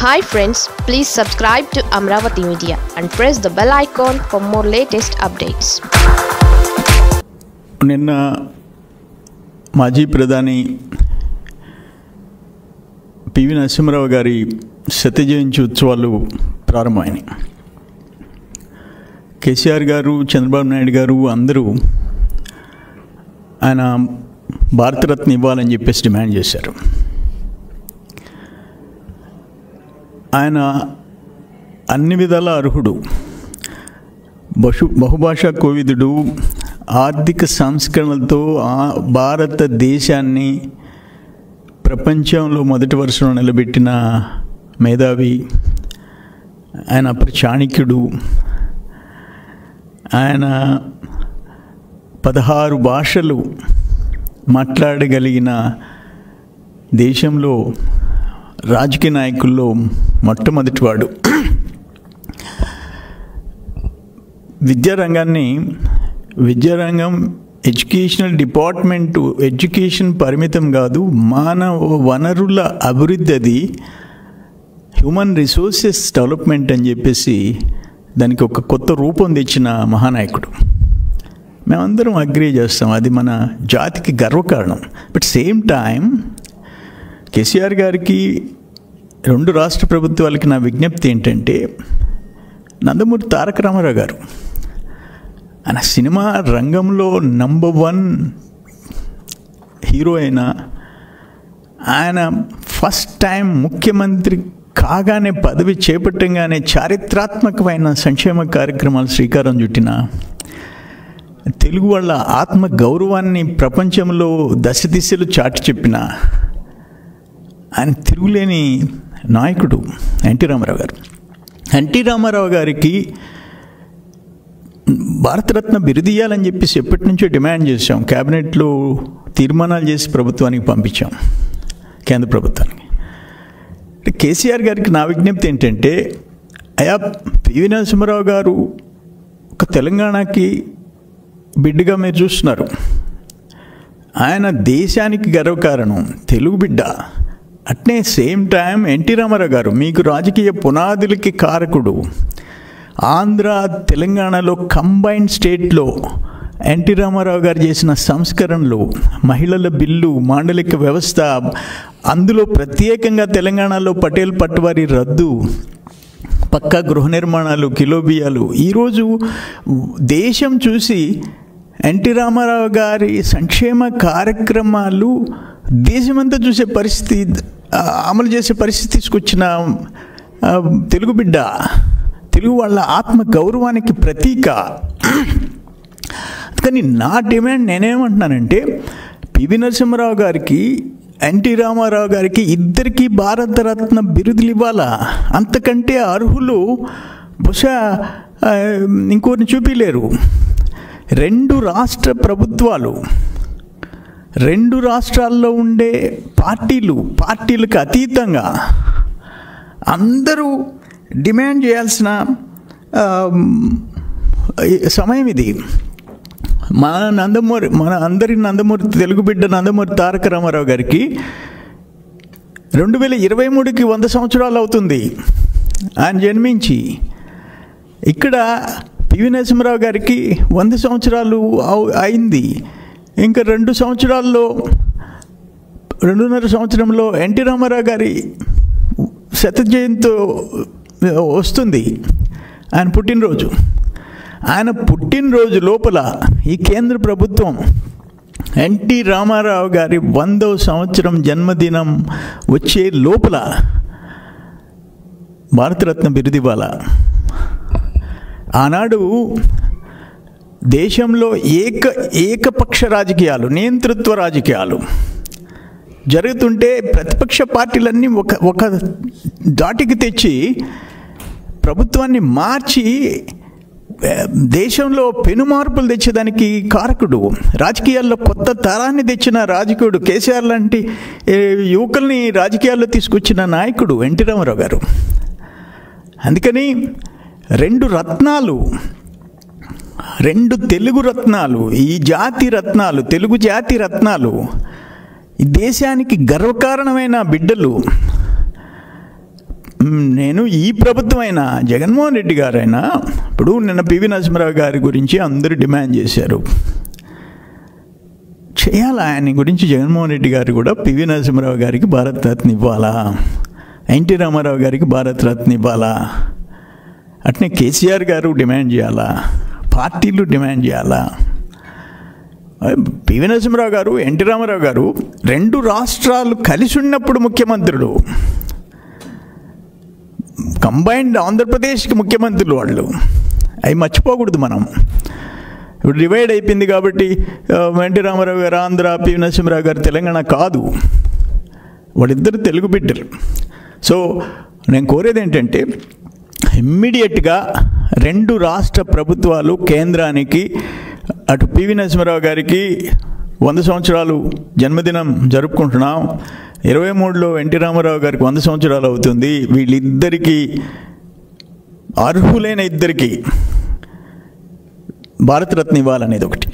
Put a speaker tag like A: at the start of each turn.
A: Hi friends please subscribe to Amaravati media and press the bell icon for more latest updates
B: నిన్న మాజీ ప్రధాని PV Narasimharao గారి శత జయంతి ఉత్సవాలు ప్రారంభమైనాయి. కేసీఆర్ గారు చంద్రబాబు నాయుడు గారు అందరూ ఆయన భారతరత్న ఇవ్వాలని చెప్పేసి డిమాండ్ చేశారు. ఆయన అన్ని విధాల అర్హుడు. బహు బహుభాషా కోవిదుడు ఆర్థిక సంస్కరణలతో ఆ భారతదేశాన్ని ప్రపంచంలో మొదటి వరుసలో నిలబెట్టిన మేధావి ఆయన అప్పుడు చాణక్యుడు ఆయన పదహారు భాషలు మాట్లాడగలిగిన దేశంలో రాజకీయ నాయకుల్లో మొట్టమొదటివాడు. విద్యారంగాన్ని విద్యారంగం ఎడ్యుకేషనల్ డిపార్ట్మెంటు ఎడ్యుకేషన్ పరిమితం కాదు మానవ వనరుల అభివృద్ధి అది హ్యూమన్ రిసోర్సెస్ డెవలప్మెంట్ అని చెప్పేసి దానికి ఒక కొత్త రూపం తెచ్చిన మహానాయకుడు. మేమందరం అగ్రీ చేస్తాం అది మన జాతికి గర్వకారణం. బట్ సేమ్ టైం కేసీఆర్ గారికి రెండు రాష్ట్ర ప్రభుత్వాలకి నా విజ్ఞప్తి ఏంటంటే నందమూరి తారక రామారావు గారు ఆయన సినిమా రంగంలో నంబర్ వన్ హీరో అయిన ఆయన ఫస్ట్ టైం ముఖ్యమంత్రి కాగానే పదవి చేపట్టంగానే చారిత్రాత్మకమైన సంక్షేమ కార్యక్రమాలు శ్రీకారం చుట్టిన తెలుగు వాళ్ళ ఆత్మ గౌరవాన్ని ప్రపంచంలో దశ దిశలు చాటి చెప్పిన ఆయన తిరుగులేని నాయకుడు ఎన్టీ రామారావు గారు. ఎన్టీ రామారావు గారికి భారతరత్న బిరుదియాలని చెప్పేసి ఎప్పటి నుంచో డిమాండ్ చేశాం. క్యాబినెట్లో తీర్మానాలు చేసి ప్రభుత్వానికి పంపించాం. కేంద్ర ప్రభుత్వానికి. కేసీఆర్ గారికి నా విజ్ఞప్తి ఏంటంటే అయా పివి నరసింహారావు గారు ఒక తెలంగాణకి బిడ్డగా మీరు చూస్తున్నారు. ఆయన దేశానికి గర్వకారణం తెలుగు బిడ్డ. అట్నే సేమ్ టైం ఎన్టీ రామారావు గారు మీకు రాజకీయ పునాదులకి కారకుడు. ఆంధ్ర తెలంగాణలో కంబైన్డ్ స్టేట్లో ఎన్టీ రామారావు గారు చేసిన సంస్కరణలు మహిళల బిల్లు మాండలిక వ్యవస్థ అందులో ప్రత్యేకంగా తెలంగాణలో పటేల్ పట్టువారి రద్దు పక్కా గృహ నిర్మాణాలు కిలోబియాలు ఈరోజు దేశం చూసి ఎన్టీ రామారావు గారి సంక్షేమ కార్యక్రమాలు దేశమంతా చూసే పరిస్థితి అమలు చేసే పరిస్థితి తీసుకొచ్చిన తెలుగు బిడ్డ తెలుగు వాళ్ళ ఆత్మ గౌరవానికి ప్రతీక. కానీ నా డిమాండ్ నేనేమంటున్నానంటే పివి నరసింహరావు గారికి ఎన్టీ రామారావు గారికి ఇద్దరికీ భారతరత్న బిరుదులు ఇవ్వాలా? అంతకంటే అర్హులు బహుశా ఇంకోరిని చూపిలేరు. రెండు రాష్ట్ర ప్రభుత్వాలు. రెండు రాష్ట్రాల్లో ఉండే పార్టీలు పార్టీలకు అతీతంగా అందరూ డిమాండ్ చేయాల్సిన సమయం ఇది. మన నందమూరి మన అందరి నందమూరి తెలుగు బిడ్డ నందమూరి తారక రామారావు గారికి రెండు వేల ఇరవై మూడుకి వంద సంవత్సరాలు అవుతుంది. ఆయన జన్మించి ఇక్కడ పివి నరసింహరావు గారికి వంద సంవత్సరాలు అయింది. ఇంకా రెండు సంవత్సరాల్లో రెండున్నర సంవత్సరంలో ఎన్టీ రామారావు గారి శత జయంతి వస్తుంది ఆయన పుట్టినరోజు. ఆయన పుట్టినరోజు లోపల ఈ కేంద్ర ప్రభుత్వం ఎన్టీ రామారావు గారి వందవ సంవత్సరం జన్మదినం వచ్చే లోపల భారతరత్న బిరుదివాల ఆనాడు దేశంలో ఏక ఏకపక్ష రాజకీయాలు నియంతృత్వ రాజకీయాలు జరుగుతుంటే ప్రతిపక్ష పార్టీలన్నీ ఒక ఒక దాటికి తెచ్చి ప్రభుత్వాన్ని మార్చి దేశంలో పెను మార్పులు తెచ్చేదానికి కారకుడు. రాజకీయాల్లో కొత్త తరాన్ని తెచ్చిన రాజకీయుడు కేసీఆర్ లాంటి యువకుల్ని రాజకీయాల్లో తీసుకొచ్చిన నాయకుడు ఎన్టీ రామారావు గారు. అందుకని రెండు రత్నాలు రెండు తెలుగు రత్నాలు ఈ జాతి రత్నాలు తెలుగు జాతి రత్నాలు ఈ దేశానికి గర్వకారణమైన బిడ్డలు. నేను ఈ ప్రభుత్వమైన జగన్మోహన్ రెడ్డి గారైనా ఇప్పుడు నిన్న పివి నరసింహరావు గారి గురించి అందరూ డిమాండ్ చేశారు. చేయాలా? ఆయన గురించి జగన్మోహన్ రెడ్డి గారు కూడా పివి నరసింహరావు గారికి భారత రత్న ఇవ్వాలా? ఎన్టీ రామారావు గారికి భారత రత్న ఇవ్వాలా? అట్నే కేసీఆర్ గారు డిమాండ్ చేయాలా? పార్టీలు డిమాండ్ చేయాలా? పివి నరసింహరావు గారు ఎన్టీ రామారావు గారు రెండు రాష్ట్రాలు కలిసి ఉన్నప్పుడు ముఖ్యమంత్రులు. కంబైన్డ్ ఆంధ్రప్రదేశ్కి ముఖ్యమంత్రులు వాళ్ళు. అవి మర్చిపోకూడదు మనం. ఇప్పుడు డివైడ్ అయిపోయింది కాబట్టి ఎన్టీ రామారావు గారు ఆంధ్ర పివి నరసింహరావు గారు తెలంగాణ కాదు. వాళ్ళిద్దరు తెలుగు బిడ్డలు. సో నేను కోరేది ఏంటంటే ఇమ్మీడియట్గా రెండు రాష్ట్ర ప్రభుత్వాలు కేంద్రానికి అటు పివి నరసింహరావు గారికి వంద సంవత్సరాలు జన్మదినం జరుపుకుంటున్నాం. ఇరవై మూడులో ఎన్టీ రామారావు గారికి వంద సంవత్సరాలు అవుతుంది. వీళ్ళిద్దరికీ అర్హులైన ఇద్దరికి భారతరత్న ఇవ్వాలనేది ఒకటి.